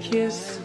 kiss.